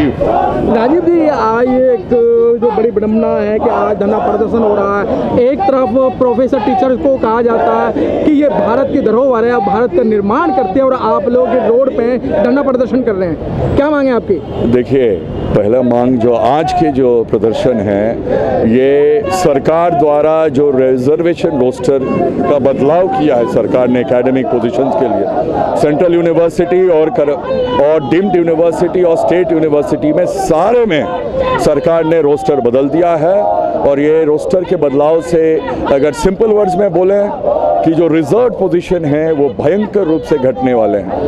achieve. Rajiv जी, आज एक जो बड़ी विडम्बना है कि आज धरना प्रदर्शन हो रहा है। एक तरफ़ प्रोफेसर टीचर्स को कहा जाता है कि ये भारत की धरोहर है आप भारत का निर्माण करते हैं और आप लोग रोड पे धरना प्रदर्शन कर रहे हैं। क्या मांगे आपकी? देखिए पहला मांग जो आज के जो प्रदर्शन है ये सरकार द्वारा जो रिजर्वेशन रोस्टर का बदलाव किया है सरकार ने एकेडमिक पोजीशंस के लिए सेंट्रल यूनिवर्सिटी और कर, और डिम्ड यूनिवर्सिटी और स्टेट यूनिवर्सिटी में सारे में सरकार ने रोस्टर बदल दिया है। और ये रोस्टर के बदलाव से अगर सिंपल वर्ड्स में बोलें कि जो रिज़र्व पोजीशन है वो भयंकर रूप से घटने वाले हैं।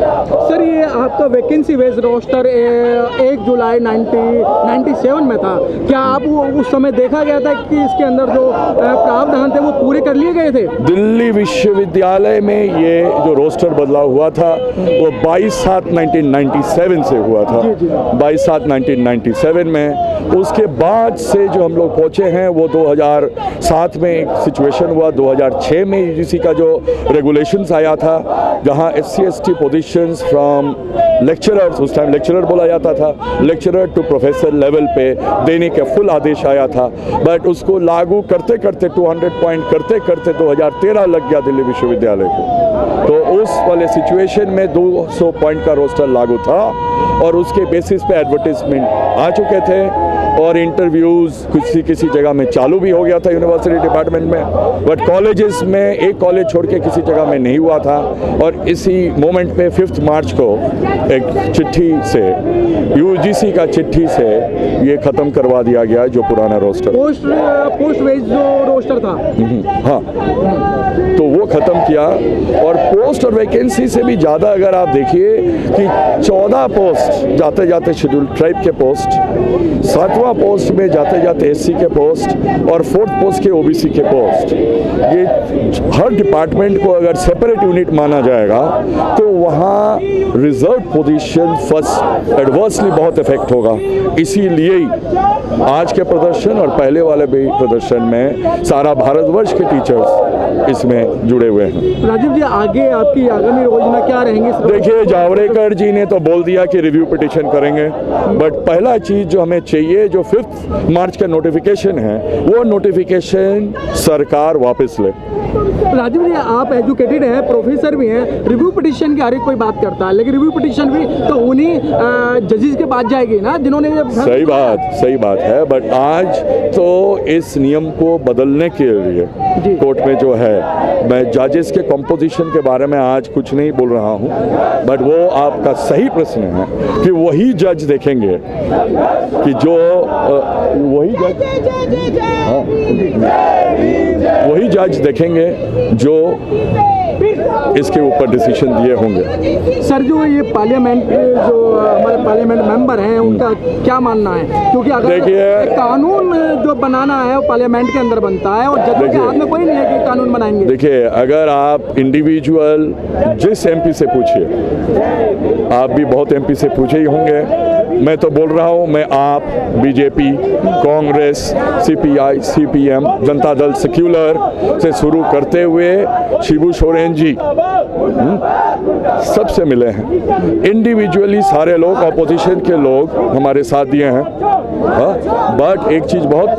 सर ये आपका वैकेंसी वेज रोस्टर एक जुलाई 90 97 में था। क्या आप उस समय देखा गया था कि इसके अंदर जो प्रावधान थे वो पूरे कर लिए गए थे? दिल्ली विश्वविद्यालय में ये जो रोस्टर बदलाव हुआ था वो 22 सात 1997 से हुआ था। बाईस जी। 22 सात 1997 में। उसके बाद से जो हम लोग पहुँचे हैं वो 2007 में एक सिचुएशन हुआ 2006 में यूजीसी का जो रेगुलेशंस आया था, जहाँ S C S T positions from lecturers उस टाइम लेक्चरर बोला जाता था लेक्चरर टू प्रोफेसर लेवल पे देने का फुल आदेश आया था। बट उसको लागू करते करते 200 पॉइंट करते करते 2013 लग गया दिल्ली विश्वविद्यालय को। तो उस वाले सिचुएशन में 200 पॉइंट का रोस्टर लागू था और उसके बेसिस पे एडवर्टीजमेंट आ चुके थे। और इंटरव्यूज़ किसी किसी जगह में चालू भी हो गया था यूनिवर्सिटी डिपार्टमेंट में बट कॉलेजेस में एक कॉलेज छोड़ के किसी जगह में नहीं हुआ था। और इसी मोमेंट पे फिफ्थ मार्च को एक चिट्ठी से यूजीसी का चिट्ठी से ये ख़त्म करवा दिया गया जो पुराना रोस्टर पोस्ट पोस्ट वेज जो रोस्टर था। हाँ। तो वो ख़त्म किया और पोस्ट और वैकेंसी से भी ज़्यादा अगर आप देखिए कि 14 पोस्ट जाते जाते शेड्यूल ट्राइब के पोस्ट सातवां पोस्ट में जाते जाते एससी के पोस्ट और फोर्थ पोस्ट के ओबीसी के पोस्ट ये हर डिपार्टमेंट को अगर सेपरेट यूनिट माना जाएगा तो वहाँ रिज़र्व पोजीशन फ़र्स्ट एडवर्सली बहुत इफ़ेक्ट होगा। इसीलिए आज के प्रदर्शन और पहले वाले भी प्रदर्शन में सारा भारतवर्ष के टीचर्स इसमें जुड़े हुए हैं। राजीव जी आगे आपकी आगामी योजना क्या रहेंगी देखिए जावड़ेकर जी ने तो बोल दिया कि रिव्यू पिटिशन करेंगे बट पहला चीज़ जो हमें चाहिए जो फिफ्थ मार्च का नोटिफिकेशन है वो नोटिफिकेशन सरकार वापस ले। राजीव जी आप एजुकेटेड हैं प्रोफेसर भी हैं रिव्यू पिटीशन की हर एक कोई बात करता है लेकिन रिव्यू पिटीशन भी तो उन्हीं जजेस के पास जाएगी ना जिन्होंने सही बात सही बात है बट आज तो इस नियम को बदलने के लिए कोर्ट में जो है मैं जजेस के कंपोजिशन के बारे में आज कुछ नहीं बोल रहा हूँ बट वो आपका सही प्रश्न है कि वही जज देखेंगे कि जो वही जज हाँ, वही जज देखेंगे जो इसके ऊपर डिसीज़न दिए होंगे। सर जो ये पार्लियामेंट जो हमारे पार्लियामेंट मेंबर हैं उनका क्या मानना है? क्योंकि अगर देखिए- कानून जो बनाना है वो पार्लियामेंट के अंदर बनता है और जजों के हाथ में कोई नहीं है कि कानून बनाएँगे। देखिए अगर आप इंडिविजुअल जिस एमपी से पूछिए आप भी बहुत एमपी से पूछे ही होंगे। मैं तो बोल रहा हूँ मैं आप BJP Congress CPI CPM Janata Dal secular से शुरू करते हुए शिबू सोरेन जी हम्म, सबसे मिले हैं। इंडिविजुअली सारे लोग अपोजिशन के लोग हमारे साथ दिए हैं। बट एक चीज़ बहुत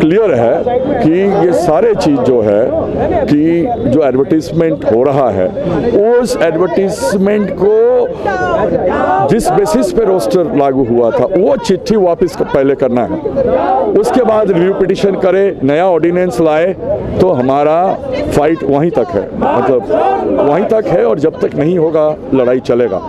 क्लियर है कि ये सारे चीज़ जो है कि जो एडवर्टीजमेंट हो रहा है, उस एडवर्टीजमेंट को जिस बेसिस पे रोस्टर लागू हुआ था, वो चिट्ठी वापस पहले करना है। उसके बाद रिव्यू पिटिशन करे, नया ऑर्डिनेंस लाए तो हमारा फाइट वहीं तक है। मतलब वहीं तक है और जब तक नहीं होगा, लड़ाई चलेगा।